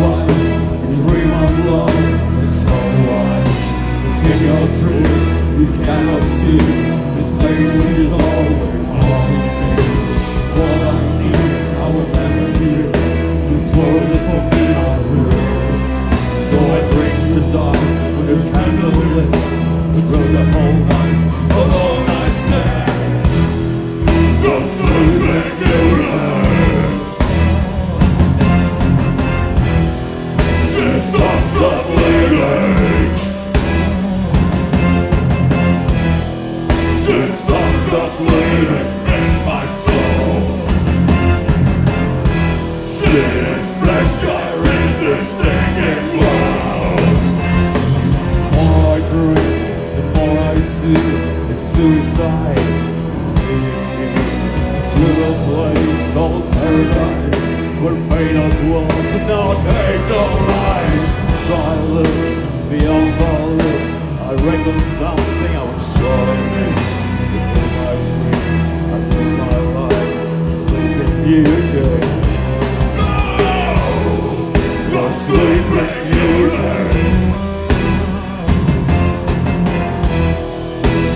wife, a dream of love. Take your you cannot see. This pain is always. What I I will never hear. For me. So I drink die with a candle lit. Through the whole night, inside a place called paradise Where pain not dwells and hate, no lies Try beyond all I reckon something I was sure I miss In my life Sleeping music. No! You're sleeping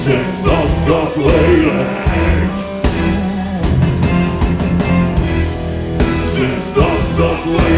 music not. Since that's the late.